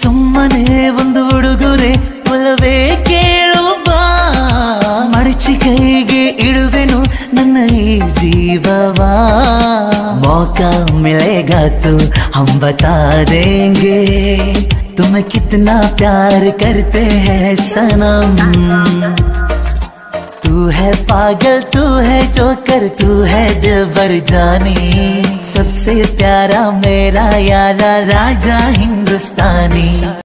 ಸುಮ್ಮನೆ ಒಂದು ಉಡುಗೊರೆ ಒಲವೇ ಕೇಳು ಬಾ ಮಡಚಿ ಕೈಗೆ ಇಡುವೆನು ನನ್ನ ಈ ಜೀವವಾ मौका मिलेगा तो हम बता देंगे तुम्हें कितना प्यार करते हैं सनम तू है पागल तू है जोकर तू है दिल भर जानी सबसे प्यारा मेरा यारा राजा हिंदुस्तानी।